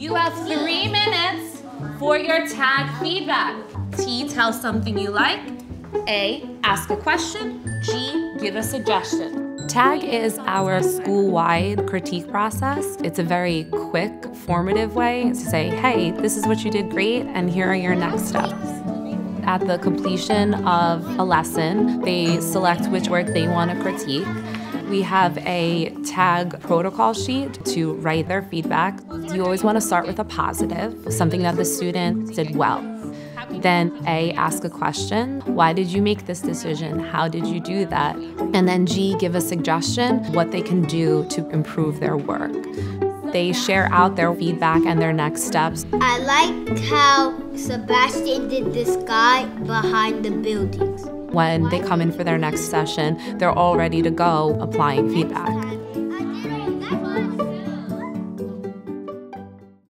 You have three minutes for your tag feedback. T, tell something you like. A, ask a question. G, give a suggestion. TAG is our school-wide critique process. It's a very quick, formative way to say, hey, this is what you did great, and here are your next steps. At the completion of a lesson, they select which work they want to critique. We have a tag protocol sheet to write their feedback. You always want to start with a positive, something that the student did well. Then A, ask a question. Why did you make this decision? How did you do that? And then G, give a suggestion, what they can do to improve their work. They share out their feedback and their next steps. I like how Sebastian did this guy behind the buildings. When they come in for their next session, they're all ready to go applying feedback.